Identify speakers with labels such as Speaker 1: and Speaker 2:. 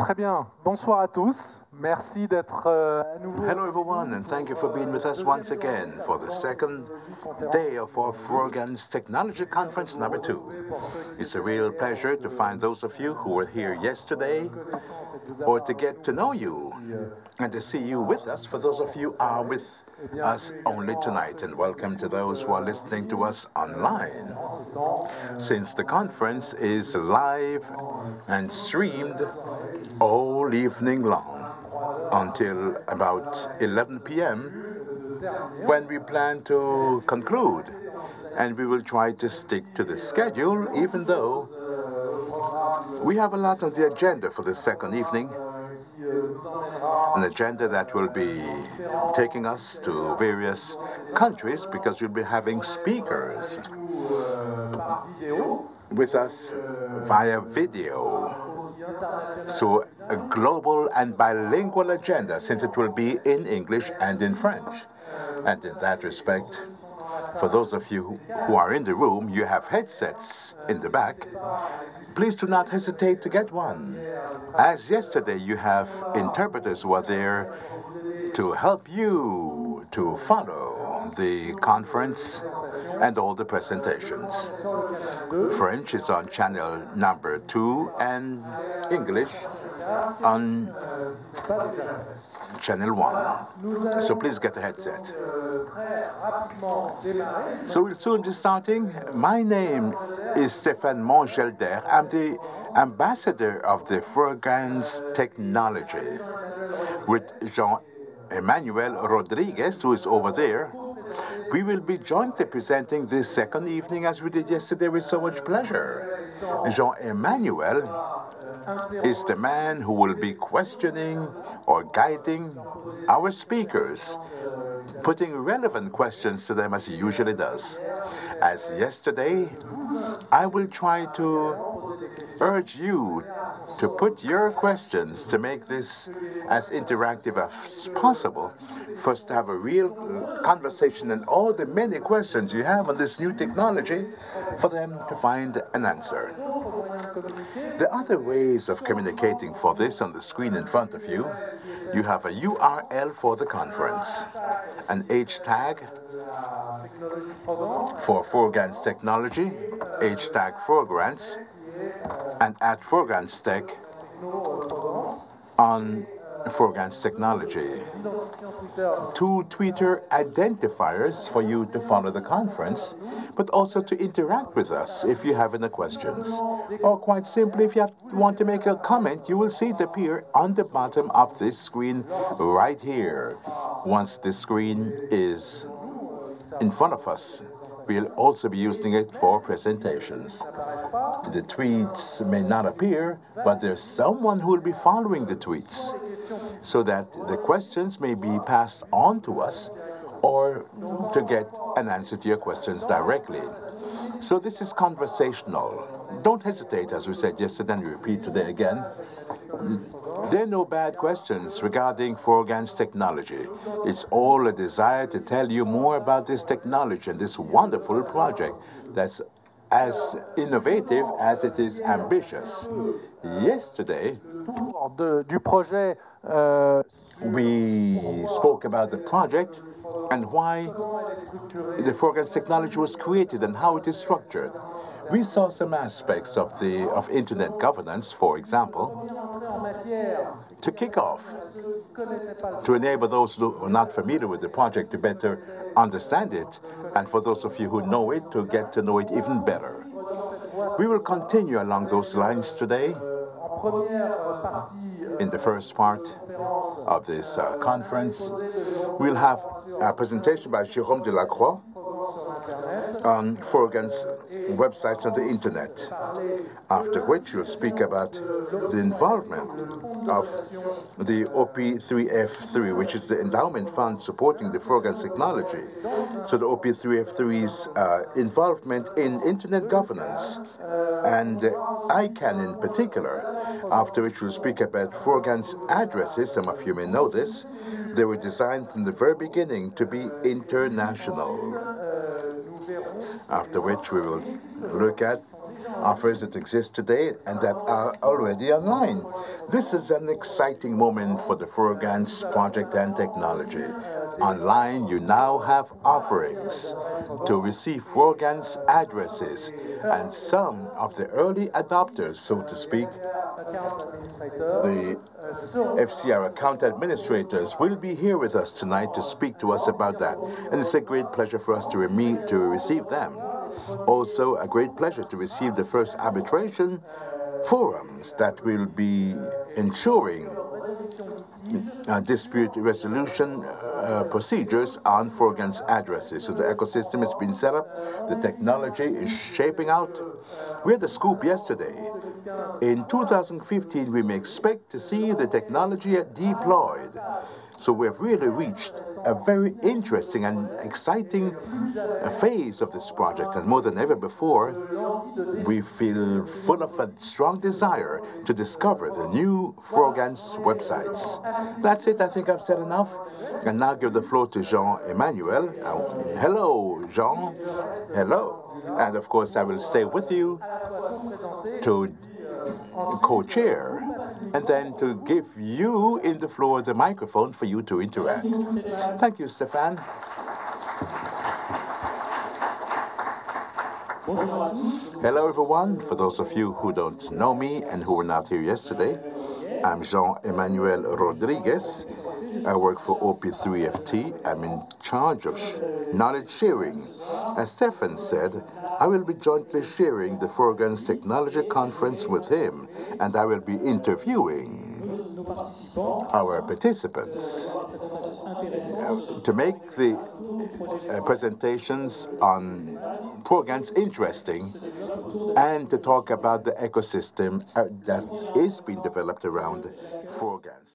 Speaker 1: Très bien. Bonsoir à tous. Merci d'être euh, à nouveau.
Speaker 2: Hello, everyone, and thank you for being with us once again for the second day of our Frogans Technology Conference number two. It's a real pleasure to find those of you who were here yesterday or to get to know you and to see you with us for those of you who are with us only tonight. And welcome to those who are listening to us online. Since the conference is live and streamed all evening long until about 11 p.m. when we plan to conclude. And we will try to stick to the schedule, even though we have a lot on the agenda for the second evening. An agenda that will be taking us to various countries because we'll be having speakers with us via video. So a global and bilingual agenda since it will be in English and in French. And in that respect, for those of you who are in the room, you have headsets in the back. Please do not hesitate to get one. As yesterday, you have interpreters who are there to help you to follow the conference and all the presentations. French is on channel number two and English on channel one. So please get a headset. So we'll soon be starting. My name is Stéphane Van Gelder. I'm the ambassador of the Frogans Technology with Jean Emmanuel Rodriguez, who is over there. We will be jointly presenting this second evening as we did yesterday with so much pleasure. Jean Emmanuel is the man who will be questioning or guiding our speakers, putting relevant questions to them as he usually does. As yesterday, I will try to urge you to put your questions to make this as interactive as possible for us to have a real conversation and all the many questions you have on this new technology for them to find an answer. The other ways of communicating for this on the screen in front of you, you have a URL for the conference, an H tag for Frogans Technology, H tag Frogans, and at Frogans Tech on Frogans Technology. Two Twitter identifiers for you to follow the conference, but also to interact with us if you have any questions. Or quite simply, if you have, want to make a comment, you will see it appear on the bottom of this screen right here. Once the screen is in front of us, we'll also be using it for presentations. The tweets may not appear, but there's someone who will be following the tweets so that the questions may be passed on to us or to get an answer to your questions directly. So this is conversational. Don't hesitate, as we said yesterday and we repeat today again. There are no bad questions regarding Frogans technology. It's all a desire to tell you more about this technology and this wonderful project that's as innovative as it is ambitious. Yesterday,
Speaker 1: euh,
Speaker 2: we spoke about the project and why the Frogans technology was created and how it is structured. We saw some aspects of the of internet governance, for example, to kick off, to enable those who are not familiar with the project to better understand it, and for those of you who know it to get to know it even better. We will continue along those lines today in the first part of this uh, conference. We'll have a presentation by Jérôme Delacroix on Frogans websites on the internet, after which we'll speak about the involvement of the OP3FT, which is the endowment fund supporting the Frogans technology. So the OP3FT's uh, involvement in internet governance and ICANN in particular, after which we'll speak about Frogans addresses. Some of you may know this. They were designed from the very beginning to be international. After which we will look at offers that exist today and that are already online. This is an exciting moment for the Frogans project and technology. Online, you now have offerings to receive Frogans addresses, and some of the early adopters, so to speak, the FCR account administrators will be here with us tonight to speak to us about that. And it's a great pleasure for us to, to receive them. Also, a great pleasure to receive the first arbitration forums that will be ensuring uh, dispute resolution uh, procedures on Frogans addresses. So the ecosystem has been set up, the technology is shaping out. We had the scoop yesterday. In 2015, we may expect to see the technology deployed so we've really reached a very interesting and exciting phase of this project. And more than ever before, we feel full of a strong desire to discover the new Frogans websites. That's it. I think I've said enough. And now give the floor to Jean-Emmanuel. Uh, hello, Jean. Hello. And of course, I will stay with you to co-chair, and then to give you in the floor the microphone for you to interact. Thank you, Stéphane. Hello, everyone. For those of you who don't know me and who were not here yesterday, I'm Jean-Emmanuel Rodriguez. I work for OP3FT. I'm in charge of knowledge sharing. As Stéphane said, I will be jointly sharing the Frogans Technology Conference with him, and I will be interviewing our participants to make the uh, presentations on Frogans interesting and to talk about the ecosystem uh, that is being developed around Frogans.